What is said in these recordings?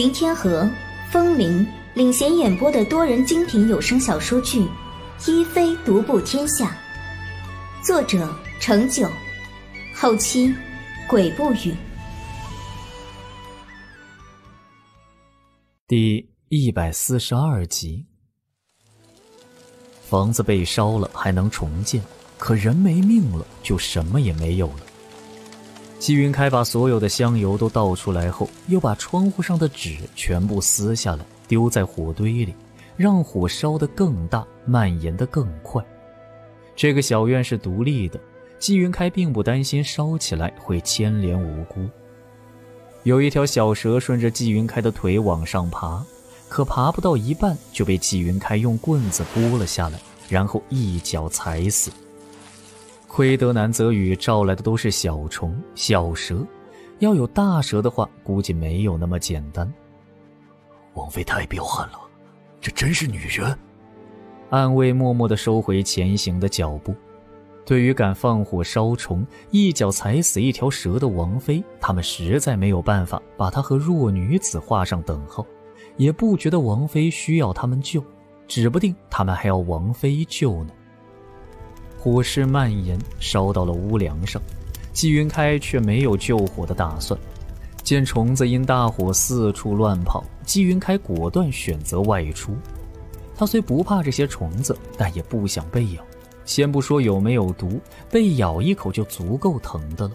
云天河、风铃领衔演播的多人精品有声小说剧《一妃独步天下》，作者：程九，后期：鬼不语。第一百四十二集。房子被烧了还能重建，可人没命了就什么也没有了。季云开把所有的香油都倒出来后，又把窗户上的纸全部撕下来，丢在火堆里，让火烧得更大，蔓延得更快。这个小院是独立的，季云开并不担心烧起来会牵连无辜。有一条小蛇顺着季云开的腿往上爬，可爬不到一半就被季云开用棍子拨了下来，然后一脚踩死。亏得南泽宇招来的都是小虫、小蛇，要有大蛇的话，估计没有那么简单。王妃太彪悍了，这真是女人。暗卫默默地收回前行的脚步。对于敢放火烧虫、一脚踩死一条蛇的王妃，他们实在没有办法把她和弱女子画上等号，也不觉得王妃需要他们救，指不定他们还要王妃救呢。火势蔓延，烧到了屋梁上。季云开却没有救火的打算。见虫子因大火四处乱跑，季云开果断选择外出。他虽不怕这些虫子，但也不想被咬。先不说有没有毒，被咬一口就足够疼的了。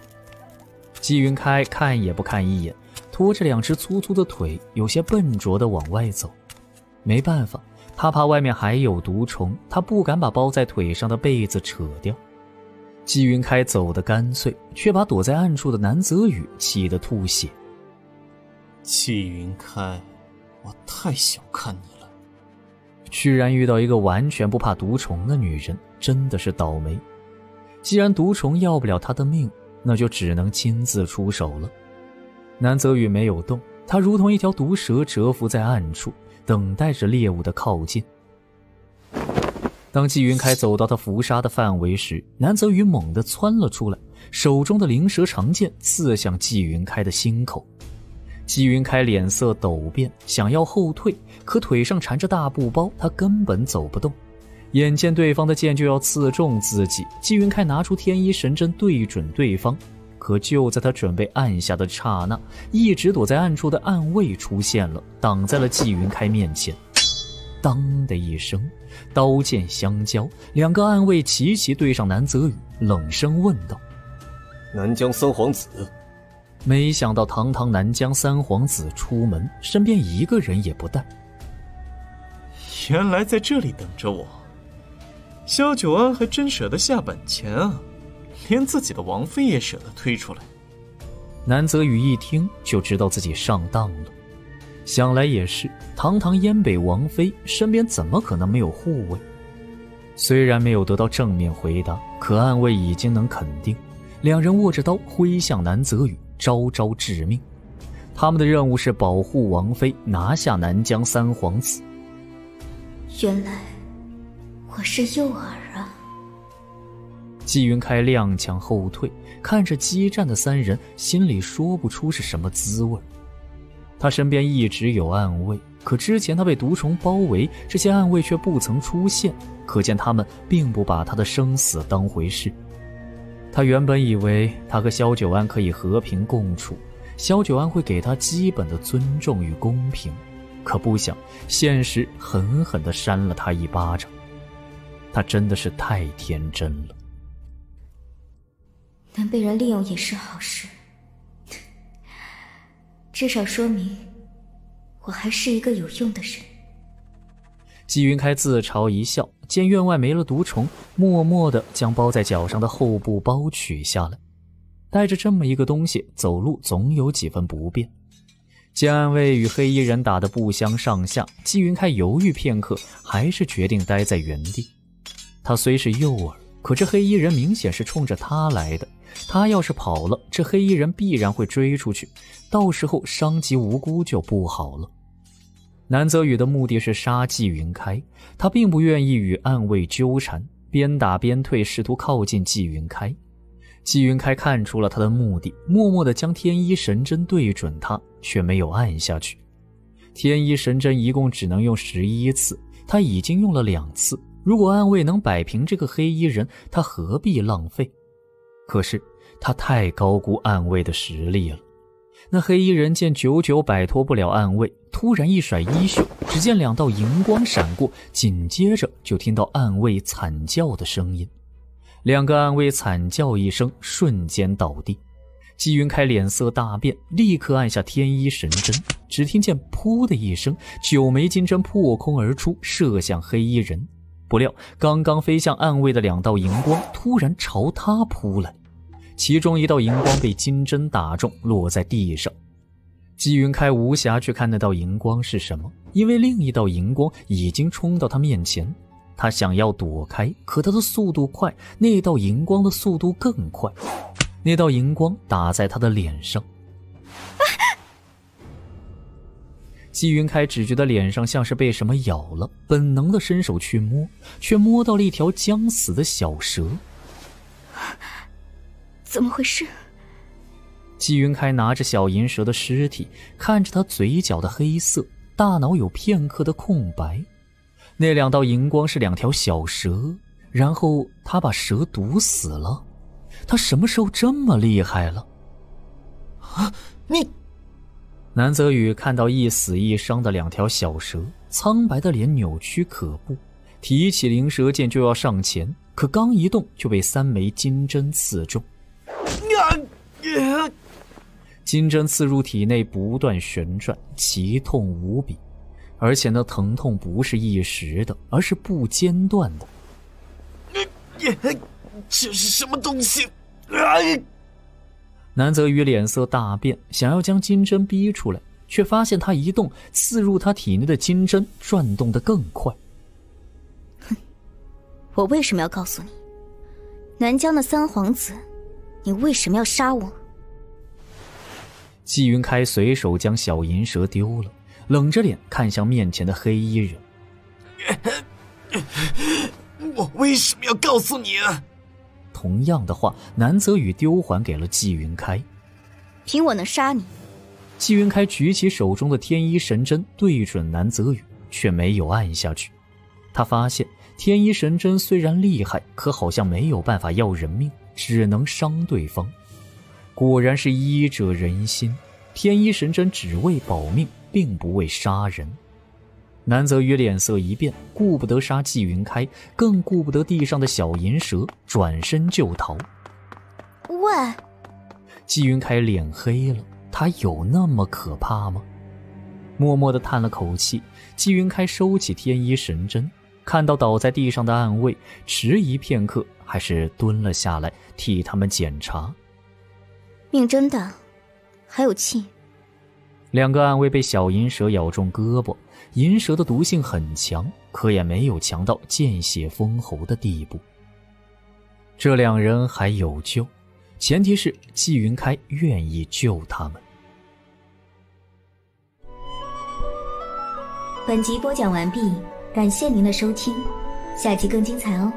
季云开看也不看一眼，拖着两只粗粗的腿，有些笨拙地往外走。没办法。他怕外面还有毒虫，他不敢把包在腿上的被子扯掉。季云开走得干脆，却把躲在暗处的南泽宇气得吐血。季云开，我太小看你了，居然遇到一个完全不怕毒虫的女人，真的是倒霉。既然毒虫要不了他的命，那就只能亲自出手了。南泽宇没有动，他如同一条毒蛇蛰伏在暗处。等待着猎物的靠近。当季云开走到他伏杀的范围时，南泽宇猛地窜了出来，手中的灵蛇长剑刺向季云开的心口。季云开脸色陡变，想要后退，可腿上缠着大布包，他根本走不动。眼见对方的剑就要刺中自己，季云开拿出天一神针对准对方。可就在他准备按下的刹那，一直躲在暗处的暗卫出现了，挡在了纪云开面前。当的一声，刀剑相交，两个暗卫齐齐对上南泽宇，冷声问道：“南疆三皇子。”没想到堂堂南疆三皇子出门，身边一个人也不带。原来在这里等着我，萧九安还真舍得下本钱啊！连自己的王妃也舍得推出来。南泽宇一听就知道自己上当了，想来也是，堂堂燕北王妃身边怎么可能没有护卫？虽然没有得到正面回答，可暗卫已经能肯定，两人握着刀挥向南泽宇，招招致命。他们的任务是保护王妃，拿下南疆三皇子。原来我是诱饵啊！季云开踉跄后退，看着激战的三人，心里说不出是什么滋味。他身边一直有暗卫，可之前他被毒虫包围，这些暗卫却不曾出现，可见他们并不把他的生死当回事。他原本以为他和萧九安可以和平共处，萧九安会给他基本的尊重与公平，可不想现实狠狠地扇了他一巴掌。他真的是太天真了。能被人利用也是好事，至少说明我还是一个有用的人。季云开自嘲一笑，见院外没了毒虫，默默地将包在脚上的厚布包取下来。带着这么一个东西走路，总有几分不便。见暗卫与黑衣人打得不相上下，季云开犹豫片刻，还是决定待在原地。他虽是诱饵，可这黑衣人明显是冲着他来的。他要是跑了，这黑衣人必然会追出去，到时候伤及无辜就不好了。南泽宇的目的是杀季云开，他并不愿意与暗卫纠缠，边打边退，试图靠近季云开。季云开看出了他的目的，默默地将天一神针对准他，却没有按下去。天一神针一共只能用十一次，他已经用了两次。如果暗卫能摆平这个黑衣人，他何必浪费？可是他太高估暗卫的实力了。那黑衣人见久久摆脱不了暗卫，突然一甩衣袖，只见两道银光闪过，紧接着就听到暗卫惨叫的声音。两个暗卫惨叫一声，瞬间倒地。纪云开脸色大变，立刻按下天一神针，只听见“噗”的一声，九枚金针破空而出，射向黑衣人。不料，刚刚飞向暗卫的两道银光突然朝他扑来。其中一道银光被金针打中，落在地上。纪云开无暇去看那道银光是什么，因为另一道银光已经冲到他面前。他想要躲开，可他的速度快，那道银光的速度更快。那道银光打在他的脸上，纪云开只觉得脸上像是被什么咬了，本能的伸手去摸，却摸到了一条将死的小蛇。怎么回事？季云开拿着小银蛇的尸体，看着他嘴角的黑色，大脑有片刻的空白。那两道银光是两条小蛇，然后他把蛇毒死了。他什么时候这么厉害了？啊！你，南泽宇看到一死一伤的两条小蛇，苍白的脸扭曲可怖，提起灵蛇剑就要上前，可刚一动就被三枚金针刺中。金针刺入体内，不断旋转，奇痛无比，而且那疼痛不是一时的，而是不间断的。这是什么东西？南泽宇脸色大变，想要将金针逼出来，却发现他一动，刺入他体内的金针转动的更快。哼，我为什么要告诉你？南疆的三皇子。你为什么要杀我？季云开随手将小银蛇丢了，冷着脸看向面前的黑衣人。我为什么要告诉你？同样的话，南泽宇丢还给了纪云开。凭我能杀你？纪云开举起手中的天一神针，对准南泽宇，却没有按下去。他发现天一神针虽然厉害，可好像没有办法要人命。只能伤对方，果然是医者仁心。天一神针只为保命，并不为杀人。南泽宇脸色一变，顾不得杀纪云开，更顾不得地上的小银蛇，转身就逃。喂！纪云开脸黑了，他有那么可怕吗？默默的叹了口气，纪云开收起天一神针，看到倒在地上的暗卫，迟疑片刻。还是蹲了下来替他们检查。命真大，还有气。两个暗卫被小银蛇咬中胳膊，银蛇的毒性很强，可也没有强到见血封喉的地步。这两人还有救，前提是季云开愿意救他们。本集播讲完毕，感谢您的收听，下集更精彩哦。